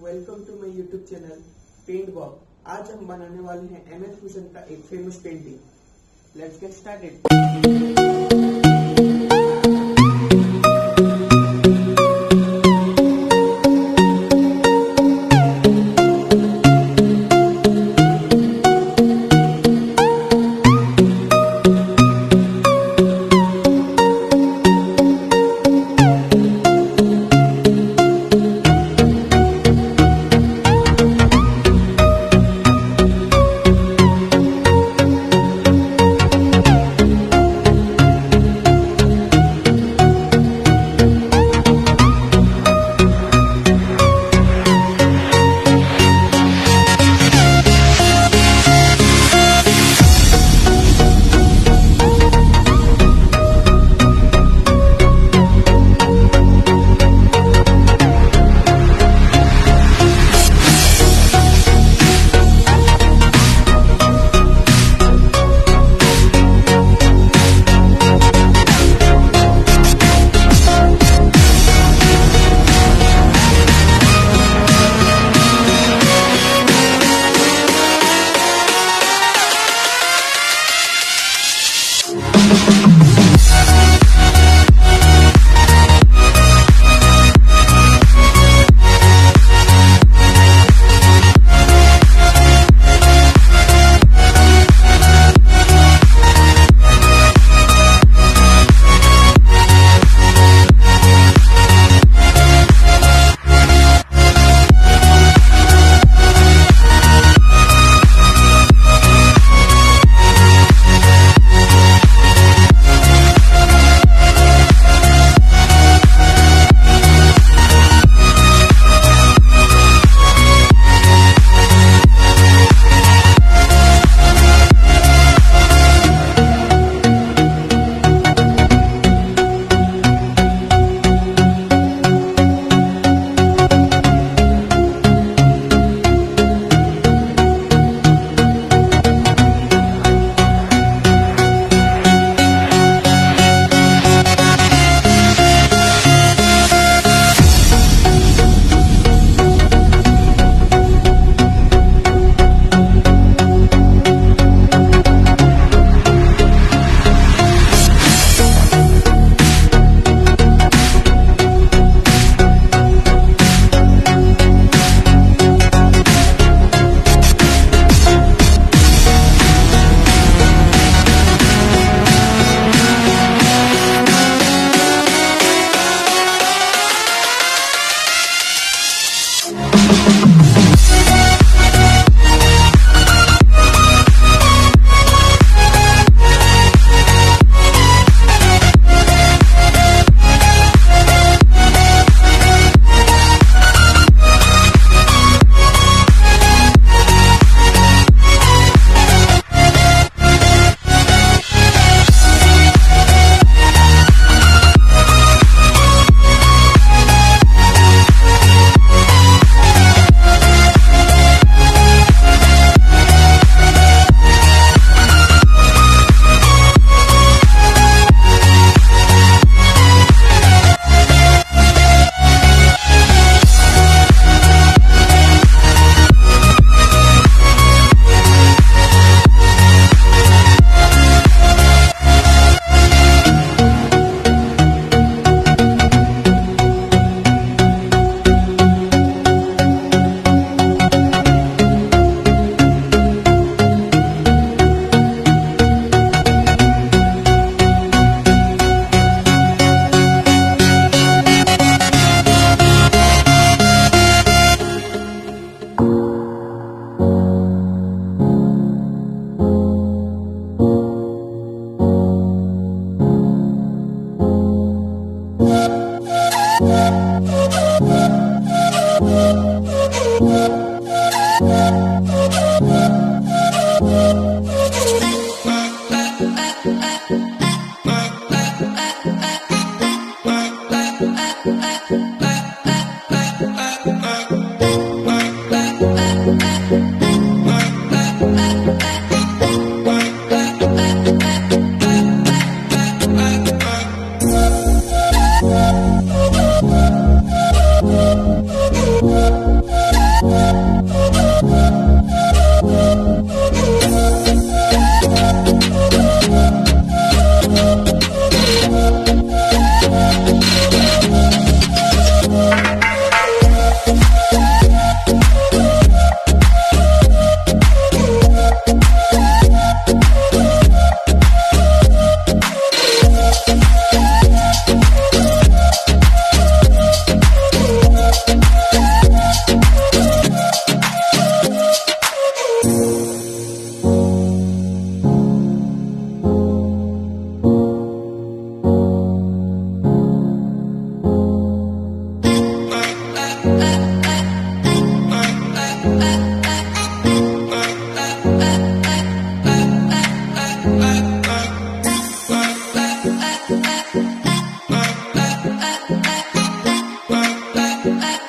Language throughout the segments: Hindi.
Welcome to my YouTube channel paint bob आज हम बनाने वाले हैं एम एस का एक famous painting let's get started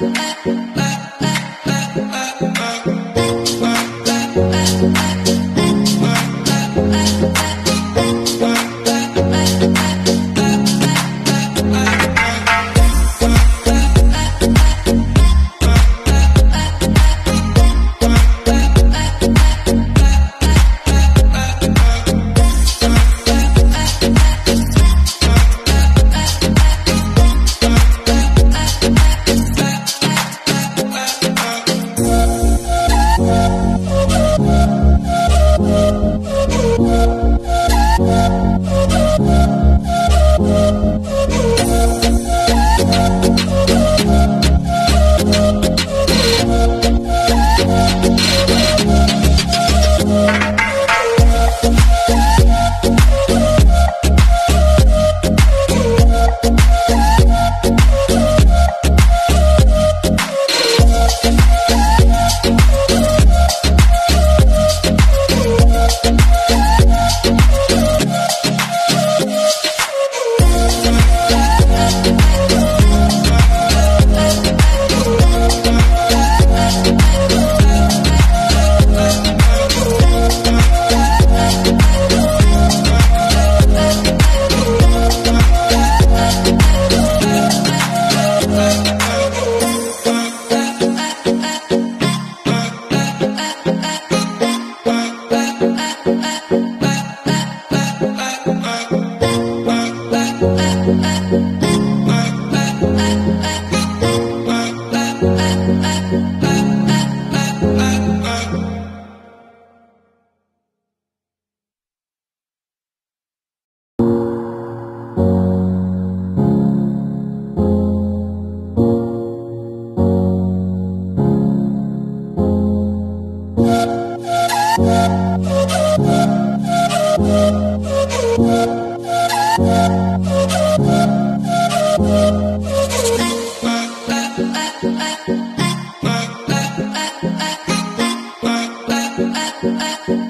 Uh, uh. I, I,